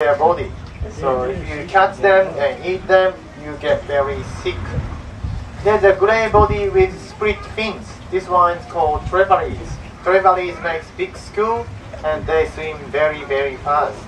their body. So if you catch them and eat them, you get very sick. There's a gray body with split fins. This one is called trevallies. Trevallies makes big school and they swim very very fast.